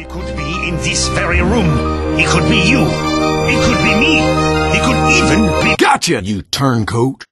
He could be in this very room. He could be you. He could be me. He could even be... Gotcha, you turncoat!